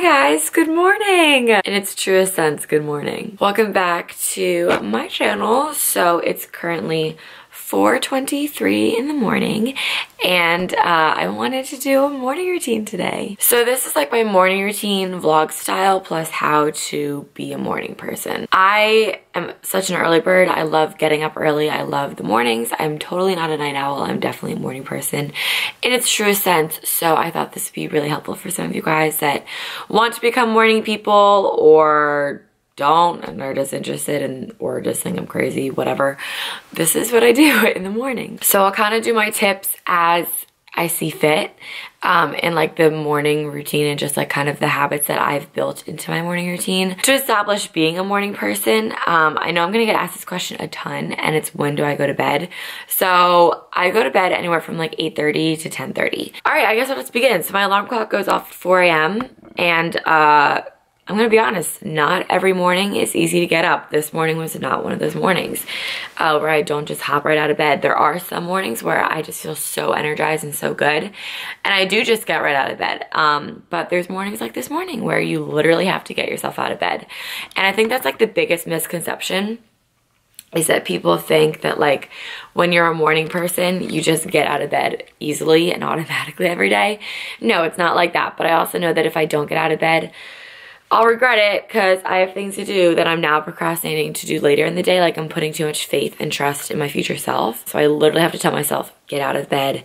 Hi guys, good morning. In its truest sense, good morning. Welcome back to my channel. So it's currently 4.23 in the morning and uh, I wanted to do a morning routine today. So this is like my morning routine vlog style plus how to be a morning person. I am such an early bird. I love getting up early. I love the mornings. I'm totally not a night owl. I'm definitely a morning person in its truest sense. So I thought this would be really helpful for some of you guys that want to become morning people or don't and are just interested in or just think I'm crazy, whatever, this is what I do in the morning. So I'll kind of do my tips as I see fit um, in like the morning routine and just like kind of the habits that I've built into my morning routine to establish being a morning person. Um, I know I'm gonna get asked this question a ton and it's when do I go to bed? So I go to bed anywhere from like 8.30 to 10.30. All right, I guess let's begin. So my alarm clock goes off at 4 a.m. and uh, I'm gonna be honest, not every morning is easy to get up. This morning was not one of those mornings uh, where I don't just hop right out of bed. There are some mornings where I just feel so energized and so good, and I do just get right out of bed. Um, but there's mornings like this morning where you literally have to get yourself out of bed. And I think that's like the biggest misconception is that people think that like when you're a morning person, you just get out of bed easily and automatically every day. No, it's not like that. But I also know that if I don't get out of bed, I'll regret it because I have things to do that I'm now procrastinating to do later in the day. Like I'm putting too much faith and trust in my future self. So I literally have to tell myself, get out of bed.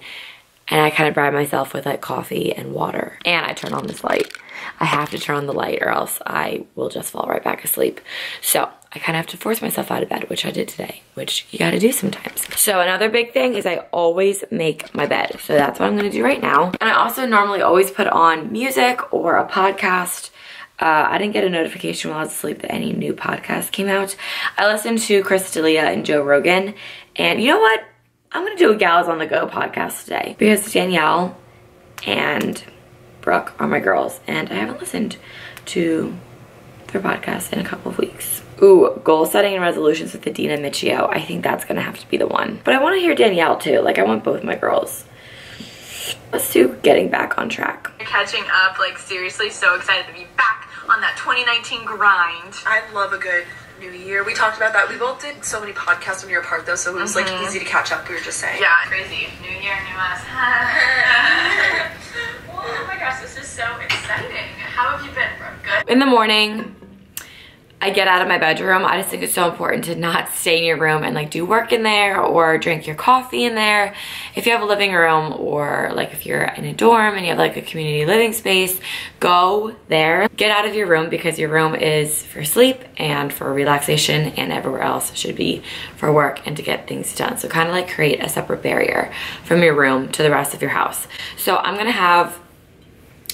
And I kind of bribe myself with like coffee and water. And I turn on this light. I have to turn on the light or else I will just fall right back asleep. So I kind of have to force myself out of bed, which I did today, which you gotta do sometimes. So another big thing is I always make my bed. So that's what I'm gonna do right now. And I also normally always put on music or a podcast uh, I didn't get a notification while I was asleep that any new podcast came out. I listened to Chris D'Elia and Joe Rogan, and you know what? I'm gonna do a Gals on the Go podcast today because Danielle and Brooke are my girls, and I haven't listened to their podcast in a couple of weeks. Ooh, goal setting and resolutions with Adina Michio. I think that's gonna have to be the one. But I wanna hear Danielle too. Like, I want both my girls. Let's do getting back on track. Catching up, like seriously, so excited to be back on that 2019 grind. I love a good new year. We talked about that. We both did so many podcasts when you were apart though, so it was like mm-hmm. easy to catch up. We were just saying. Yeah, crazy. New year, new us. oh my gosh, this is so exciting. How have you been, Brooke? Good? In the morning, I get out of my bedroom, I just think it's so important to not stay in your room and like do work in there or drink your coffee in there. If you have a living room or like if you're in a dorm and you have like a community living space, go there. Get out of your room because your room is for sleep and for relaxation and everywhere else should be for work and to get things done. So kind of like create a separate barrier from your room to the rest of your house. So I'm gonna have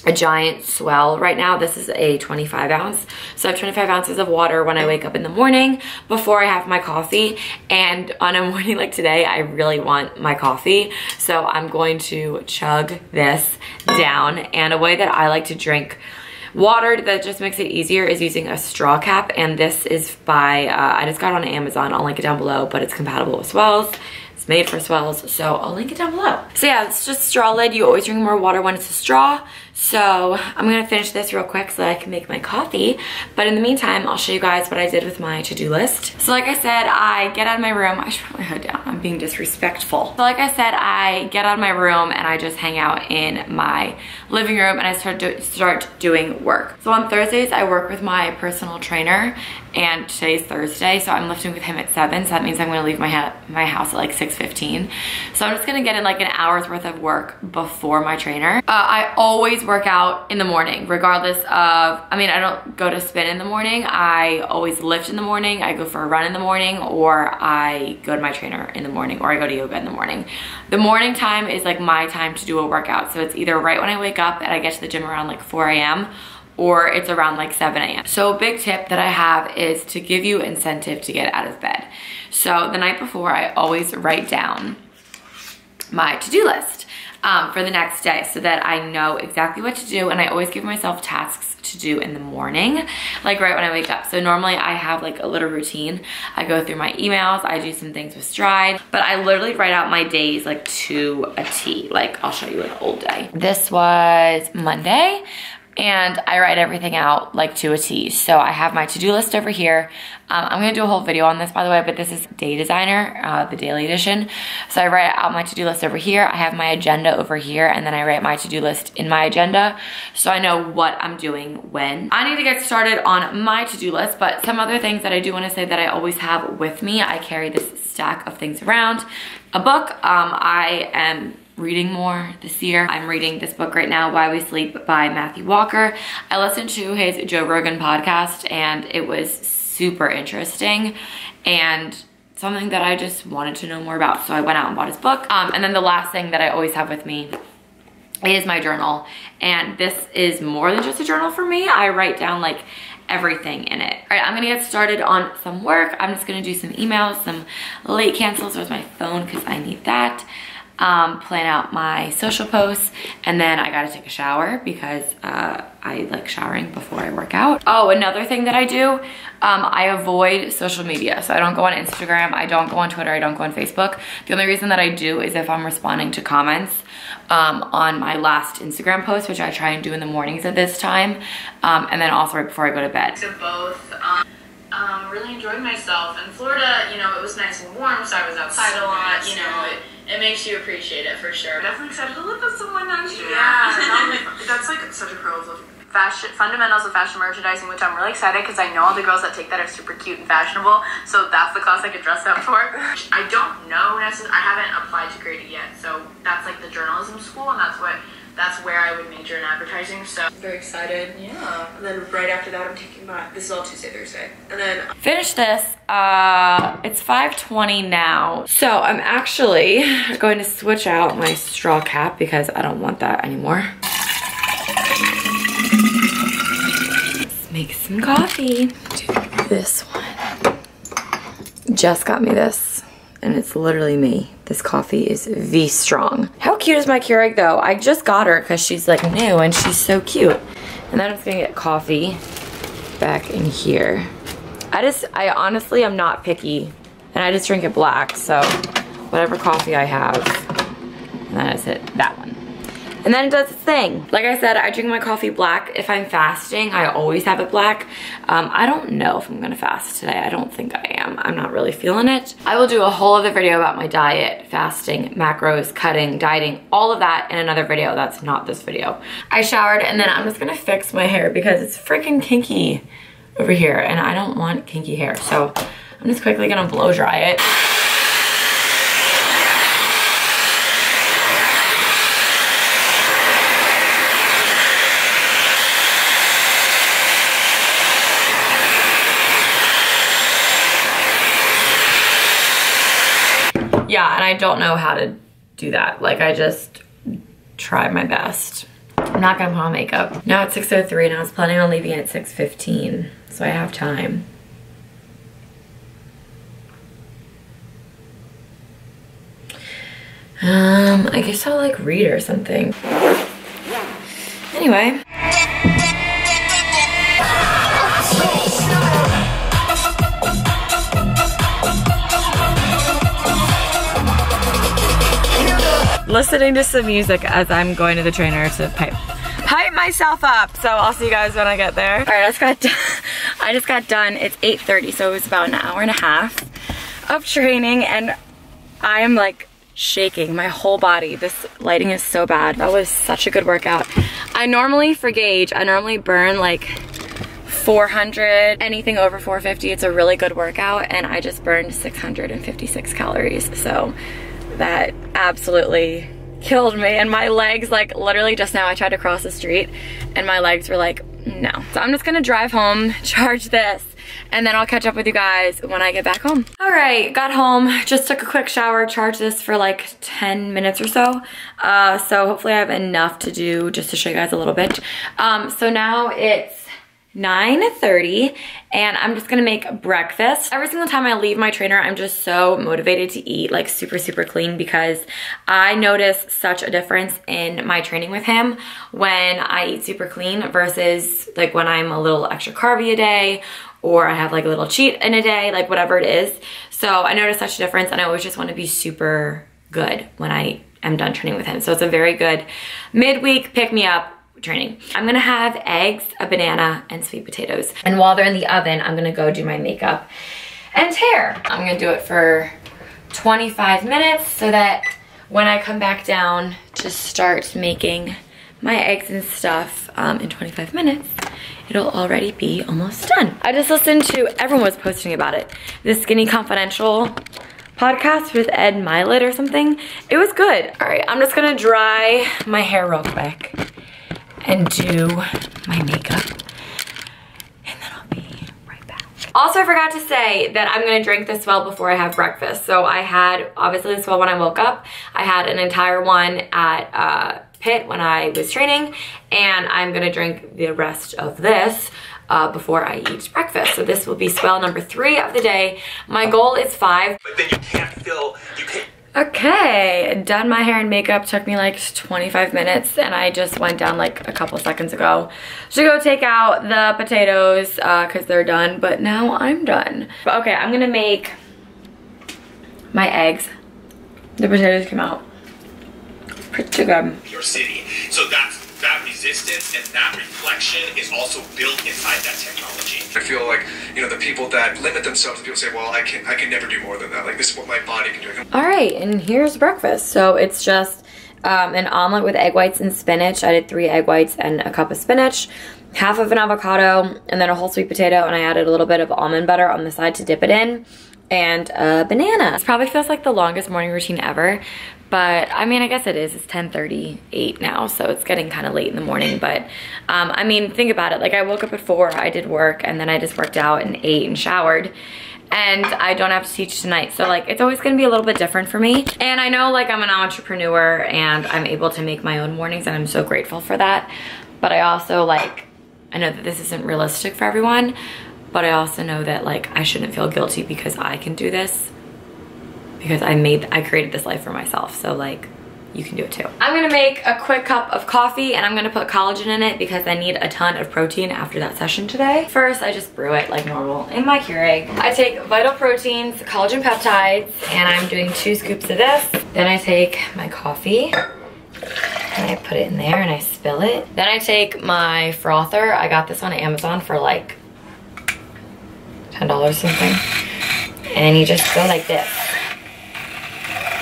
a giant S'well right now. This is a 25 ounce. So I have 25 ounces of water when I wake up in the morning before I have my coffee. And on a morning like today, I really want my coffee. So I'm going to chug this down. And a way that I like to drink water that just makes it easier is using a straw cap. And this is by, uh, I just got on Amazon. I'll link it down below, but it's compatible with S'wells. It's made for S'wells, so I'll link it down below. So yeah, it's just straw lid. You always drink more water when it's a straw. So I'm gonna finish this real quick so that I can make my coffee. But in the meantime, I'll show you guys what I did with my to-do list. So like I said, I get out of my room. I should put my hood down. I'm being disrespectful. So like I said, I get out of my room and I just hang out in my living room and I start, do start doing work. So on Thursdays, I work with my personal trainer and today's Thursday, so I'm lifting with him at 7, so that means I'm gonna leave my, ha my house at like 6.15. So I'm just gonna get in like an hour's worth of work before my trainer. Uh, I always work out in the morning, regardless of, I mean, I don't go to spin in the morning, I always lift in the morning, I go for a run in the morning, or I go to my trainer in the morning, or I go to yoga in the morning. The morning time is like my time to do a workout, so it's either right when I wake up and I get to the gym around like 4 a.m., or it's around like 7 a.m. So a big tip that I have is to give you incentive to get out of bed. So the night before, I always write down my to-do list um, for the next day so that I know exactly what to do and I always give myself tasks to do in the morning, like right when I wake up. So normally I have like a little routine. I go through my emails, I do some things with Stride, but I literally write out my days like to a T. Like I'll show you an old day. This was Monday. And I write everything out like to a T. So I have my to-do list over here. Um, I'm gonna do a whole video on this by the way, but this is Day Designer, uh, the daily edition. So I write out my to-do list over here. I have my agenda over here and then I write my to-do list in my agenda. So I know what I'm doing when. I need to get started on my to-do list, but some other things that I do wanna say that I always have with me. I carry this stack of things around. A book, um, I am reading more this year. I'm reading this book right now, Why We Sleep by Matthew Walker. I listened to his Joe Rogan podcast and it was super interesting and something that I just wanted to know more about. So I went out and bought his book. Um, and then the last thing that I always have with me is my journal. And this is more than just a journal for me. I write down like everything in it. All right, I'm gonna get started on some work. I'm just gonna do some emails, some late cancels with my phone because I need that um, plan out my social posts, and then I gotta take a shower because uh, I like showering before I work out. Oh, another thing that I do, um, I avoid social media. So I don't go on Instagram, I don't go on Twitter, I don't go on Facebook. The only reason that I do is if I'm responding to comments um, on my last Instagram post, which I try and do in the mornings at this time, um, and then also right before I go to bed. To both. Um, really enjoyed myself. In Florida, you know, it was nice and warm, so I was outside a lot. You know, it, it makes you appreciate it for sure. Definitely excited to live with someone next year. Yeah. that's like such a pro of fashion fundamentals of fashion merchandising, which I'm really excited because I know all the girls that take that are super cute and fashionable. So that's the class I could dress up for. I don't know necessarily. I haven't applied to Grady yet, so that's like the journalism school, and that's what that's where I would major in advertising. So I'm very excited. Yeah. And then right after that, I'm taking my. This is all Tuesday, Thursday, and then finish this. Uh, it's 5:20 now, so I'm actually going to switch out my straw cap because I don't want that anymore. Let's make some coffee. this one. Just got me this and it's literally me. This coffee is V strong. How cute is my Keurig though? I just got her because she's like new and she's so cute. And then I'm gonna get coffee back in here. I just, I honestly am not picky and I just drink it black. So whatever coffee I have, and that is it, that one. And then it does its thing. Like I said, I drink my coffee black. If I'm fasting, I always have it black. Um, I don't know if I'm gonna fast today. I don't think I am. I'm not really feeling it. I will do a whole other video about my diet, fasting, macros, cutting, dieting, all of that in another video. That's not this video. I showered and then I'm just gonna fix my hair because it's freaking kinky over here and I don't want kinky hair. So I'm just quickly gonna blow dry it. Yeah, and I don't know how to do that. Like I just try my best. I'm not gonna put on makeup. Now it's 6.03 and I was planning on leaving at 6.15, so I have time. Um, I guess I'll like read or something. Anyway. Listening to some music as I'm going to the trainer to pipe pipe myself up. So I'll see you guys when I get there. All right, I just got done. I just got done. It's 8.30, so it was about an hour and a half of training and I am like shaking my whole body. This lighting is so bad. That was such a good workout. I normally, for gauge, I normally burn like 400, anything over 450, it's a really good workout and I just burned 656 calories. So that absolutely killed me and my legs like literally just now I tried to cross the street and my legs were like no so I'm just gonna drive home charge this and then I'll catch up with you guys when I get back home. All right, got home, just took a quick shower, charged this for like 10 minutes or so. Uh, so hopefully I have enough to do just to show you guys a little bit. Um, so now it's 9.30 and I'm just gonna make breakfast. Every single time I leave my trainer, I'm just so motivated to eat like super, super clean because I notice such a difference in my training with him when I eat super clean versus like when I'm a little extra carby a day or I have like a little cheat in a day, like whatever it is. So I notice such a difference and I always just wanna be super good when I am done training with him. So it's a very good midweek pick me up training. I'm gonna have eggs, a banana, and sweet potatoes. And while they're in the oven, I'm gonna go do my makeup and hair. I'm gonna do it for 25 minutes so that when I come back down to start making my eggs and stuff um, in 25 minutes, it'll already be almost done. I just listened to, everyone was posting about it, the Skinny Confidential podcast with Ed Mylett or something. It was good. All right, I'm just gonna dry my hair real quick and do my makeup. And then I'll be right back. Also, I forgot to say that I'm gonna drink this S'well before I have breakfast. So I had, obviously this S'well when I woke up. I had an entire one at uh, Pitt when I was training and I'm gonna drink the rest of this uh, before I eat breakfast. So this will be S'well number three of the day. My goal is five. But then you can't feel, you can't. Okay, done my hair and makeup. Took me like 25 minutes and I just went down like a couple seconds ago to go take out the potatoes because uh, they're done, but now I'm done. But okay, I'm gonna make my eggs. The potatoes came out pretty good. Your city. So that's that resistance and that reflection is also built inside that technology. I feel like you know the people that limit themselves. People say, "Well, I can I can never do more than that. Like this is what my body can do." All right, and here's breakfast. So it's just um, an omelet with egg whites and spinach. I did three egg whites and a cup of spinach, half of an avocado, and then a whole sweet potato. And I added a little bit of almond butter on the side to dip it in and a banana. This probably feels like the longest morning routine ever, but I mean, I guess it is. It's 10:38 now, so it's getting kind of late in the morning. But um, I mean, think about it. Like I woke up at four, I did work, and then I just worked out and ate and showered. And I don't have to teach tonight. So like, it's always gonna be a little bit different for me. And I know like I'm an entrepreneur and I'm able to make my own mornings and I'm so grateful for that. But I also like, I know that this isn't realistic for everyone, but I also know that like I shouldn't feel guilty because I can do this because I made, I created this life for myself. So like, you can do it too. I'm gonna make a quick cup of coffee and I'm gonna put collagen in it because I need a ton of protein after that session today. First, I just brew it like normal in my Keurig. I take Vital Proteins, collagen peptides, and I'm doing two scoops of this. Then I take my coffee and I put it in there and I spill it. Then I take my frother. I got this on Amazon for like $10 something. And you just go like this.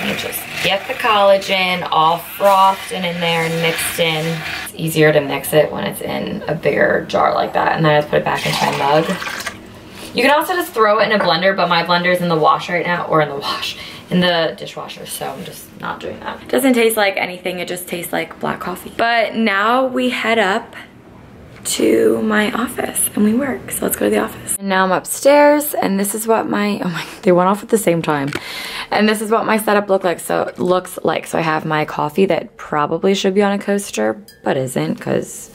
You just get the collagen all frothed and in there and mixed in. It's easier to mix it when it's in a bigger jar like that. And then I just put it back into my mug. You can also just throw it in a blender, but my blender is in the wash right now, or in the wash, in the dishwasher, so I'm just not doing that. Doesn't taste like anything, it just tastes like black coffee. But now we head up to my office and we work. So let's go to the office. And now I'm upstairs and this is what my, oh my, they went off at the same time. And this is what my setup look like. So looks like, so I have my coffee that probably should be on a coaster, but isn't because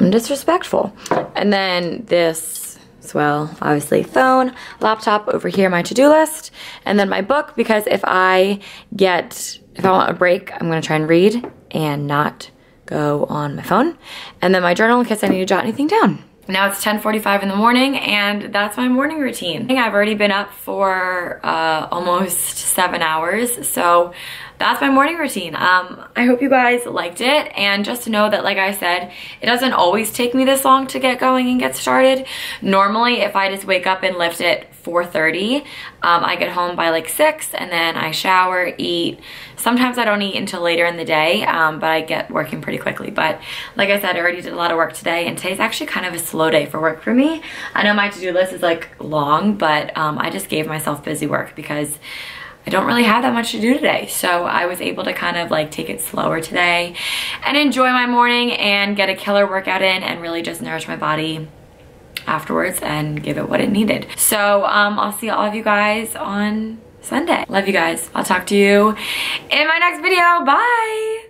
I'm disrespectful. And then this as well, obviously phone, laptop over here, my to-do list, and then my book because if I get, if I want a break, I'm gonna try and read and not go on my phone. And then my journal in case I need to jot anything down. Now it's 10.45 in the morning and that's my morning routine. I've already been up for uh, almost seven hours. So that's my morning routine. Um, I hope you guys liked it. And just to know that, like I said, it doesn't always take me this long to get going and get started. Normally, if I just wake up and lift at 4.30, um, I get home by like 6 and then I shower, eat. Sometimes I don't eat until later in the day, um, but I get working pretty quickly. But like I said, I already did a lot of work today and today's actually kind of a slow day for work for me. I know my to-do list is like long, but um, I just gave myself busy work because I don't really have that much to do today. So I was able to kind of like take it slower today and enjoy my morning and get a killer workout in and really just nourish my body afterwards and give it what it needed. So um, I'll see all of you guys on Sunday. Love you guys. I'll talk to you in my next video. Bye.